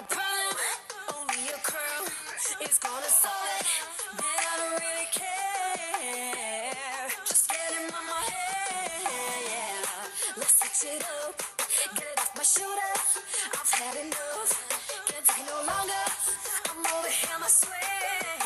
a problem, only a curl is gonna solve it. Man, I don't really care. Just get in my head. Yeah, Let's fix it up, get it off my shoulder. I've had enough, can't take no longer. I'm over here, I swear.